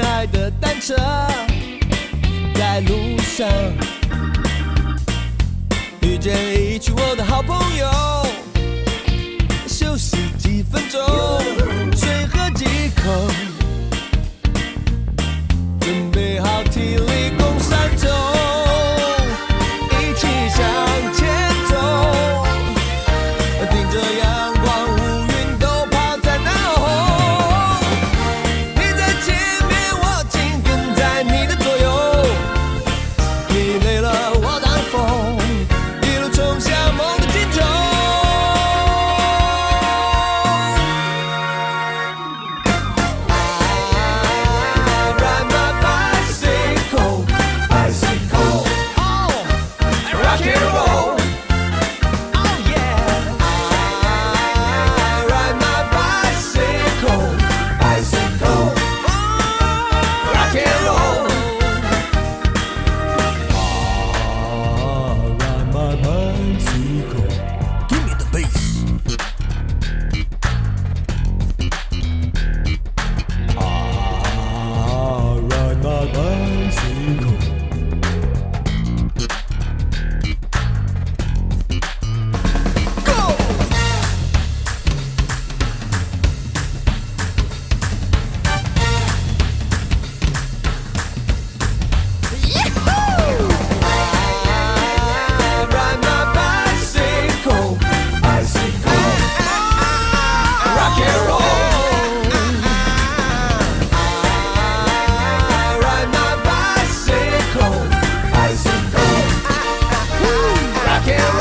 爱的单车，在路上遇见一群我的好朋友，休息几分钟。you Yeah.